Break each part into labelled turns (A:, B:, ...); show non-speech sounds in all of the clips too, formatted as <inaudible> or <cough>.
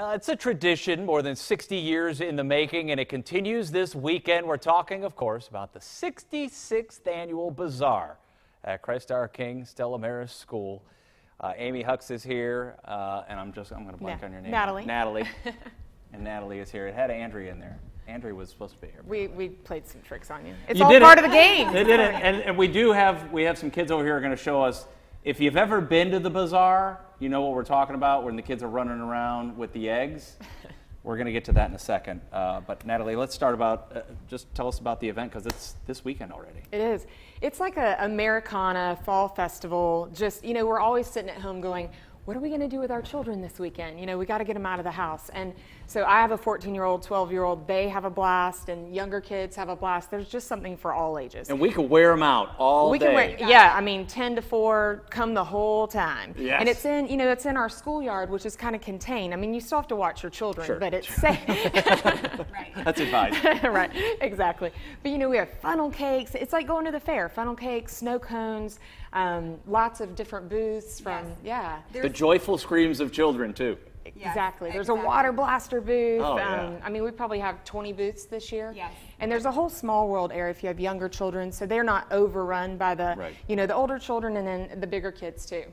A: Uh, it's a tradition more than 60 years in the making, and it continues this weekend. We're talking, of course, about the 66th annual bazaar at Christ Our King Stella Maris School. Uh, Amy Hux is here, uh, and I'm just I'm going to blank
B: Na-
A: on your name.
B: Natalie.
A: Natalie. <laughs> and Natalie is here. It had Andrea in there. Andrea was supposed to be here.
B: We, we played some tricks on you. It's
A: You
B: all
A: did
B: part
A: it.
B: of the game.
A: They did it, and, and we do have we have some kids over here who are going to show us. If you've ever been to the bazaar, you know what we're talking about when the kids are running around with the eggs. <laughs> We're going to get to that in a second. Uh, but Natalie, let's start about uh, just tell us about the event because it's this weekend already.
B: It is. It's like a Americana fall festival. Just, you know, we're always sitting at home going, what are we going to do with our children this weekend? You know, we got to get them out of the house. And so I have a 14 year old, 12 year old. They have a blast, and younger kids have a blast. There's just something for all ages.
A: And we could wear them out all
B: we
A: day.
B: can wear, yeah. I mean, 10 to 4, come the whole time.
A: Yes.
B: And it's in, you know, it's in our schoolyard, which is kind of contained. I mean, you still have to watch your children,
A: Sure,
B: but it's <laughs> safe. right.
A: That's advice. <laughs>
B: right, exactly. But you know, we have funnel cakes. It's like going to the fair. Funnel cakes, snow cones, um, lots of different booths from,
C: Yes.
B: yeah.
A: the joyful screams of children too.
C: Yes,
B: Exactly. There's a water blaster booth.
A: Oh, yeah.
B: um, I mean, we probably have 20 booths this year.
C: Yes.
B: And there's a whole small world area if you have younger children, so they're not overrun by the,
A: Right.
B: you know, the older children and then the bigger kids too.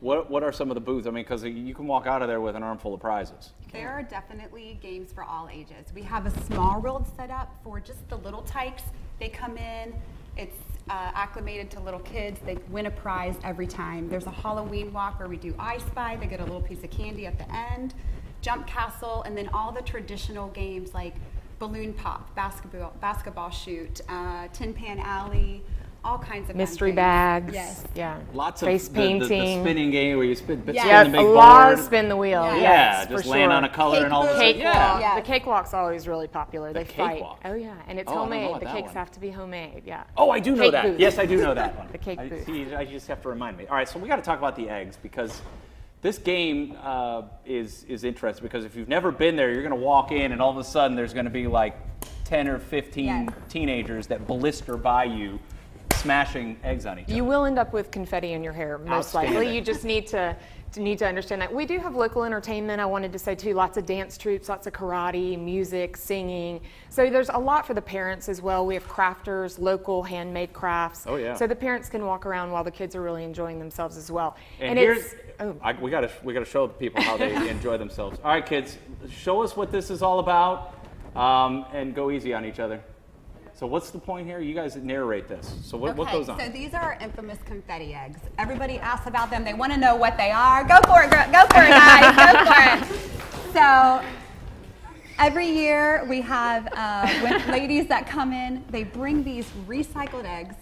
A: What what are some of the booths? I mean, because you can walk out of there with an armful of prizes.
C: There are definitely games for all ages. We have a small world set up for just the little tykes. They come in, it's uh, acclimated to little kids. They win a prize every time. There's a Halloween walk where we do I Spy. They get a little piece of candy at the end. Jump Castle, and then all the traditional games like balloon pop, basketball, basketball shoot, uh, Tin Pan Alley, all kinds of
B: Mystery bags.
C: Yes.
B: Yeah.
A: Lots of
B: face
A: the- the- the,
B: painting.
A: spinning game where you spin, spin
C: Yes.
B: Yes,
A: the
B: a
A: big
B: lot of spin the wheel.
C: Yeah.
A: Yeah,
B: Yes,
A: just
B: for
A: land
B: sure.
A: on a color
C: Cake
A: and all of a
C: booth.
A: sudden,
B: Cakewalk.
A: yeah.
C: Yeah.
B: The cakewalk's always really popular. they fight.
A: cakewalk?
B: Oh yeah, and it's
A: Oh, I don't know
B: homemade. The cakes
A: one.
B: have to be homemade. Yeah.
A: Oh, I do know
B: Cake
A: that.
B: booth.
A: Yes, I do know that <laughs> one.
B: The cake
A: I,
B: booth.
A: see, I just have to remind me. All right, so we got to talk about the eggs because this game uh, is is interesting because if you've never been there, you're going to walk in and all of a sudden there's going to be like 10 or 15
C: Yes.
A: teenagers that blister by you, smashing eggs on each other.
B: You will end up with confetti in your hair, most likely. You just need to, to need to understand that. We do have local entertainment. I wanted to say too, lots of dance troupes, lots of karate, music, singing. So there's a lot for the parents as well. We have crafters, local handmade crafts.
A: Oh, yeah.
B: So the parents can walk around while the kids are really enjoying themselves as well.
A: And,
B: it's
A: here's,
B: oh,
A: I, we got to we got to show the people how they <laughs> enjoy themselves. All right, kids, show us what this is all about, um, and go easy on each other. So what's the point here? You guys narrate this. So what, what goes on?
C: so these are our infamous confetti eggs. Everybody asks about them. They want to know what they are. Go for it, girl. Go for it, guys. Go for it. So every year we have uh, <laughs> ladies that come in. They bring these recycled eggs.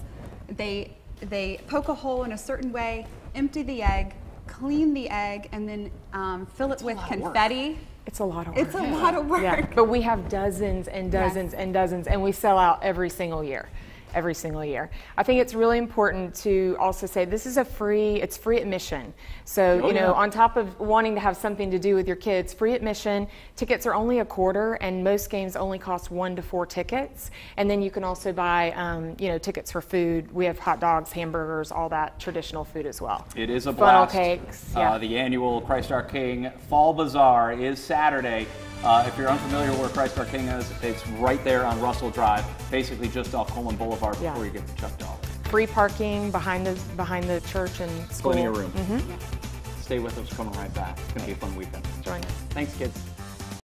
C: They they poke a hole in a certain way, empty the egg, clean the egg, and then um, fill it with
A: lot work.
C: confetti.
B: It's a lot of work.
C: It's a lot of work.
B: Yeah, but we have dozens and
C: Yes.
B: dozens and dozens, and we sell out every single year. Every single year. I think it's really important to also say this is a free, it's free admission. So,
A: Oh,
B: you know,
A: yeah.
B: on top of wanting to have something to do with your kids, free admission, tickets are only a quarter, and most games only cost one to four tickets. And then you can also buy, um, you know, tickets for food. We have hot dogs, hamburgers, all that traditional food as well.
A: It is a blast.
B: Funnel cakes,
A: Uh, the annual Christ Our King Fall Bazaar is Saturday. Uh, if you're unfamiliar where Christ Our King is, it's right there on Russell Drive, basically just off Coleman Boulevard
B: Yeah.
A: before you get to Chuck Dawley.
B: Free parking behind the behind the church and school.
A: Plenty of room.
B: Mhm.
A: Stay with us, coming right back. It's going to be a fun weekend.
B: Join us.
A: Thanks, kids.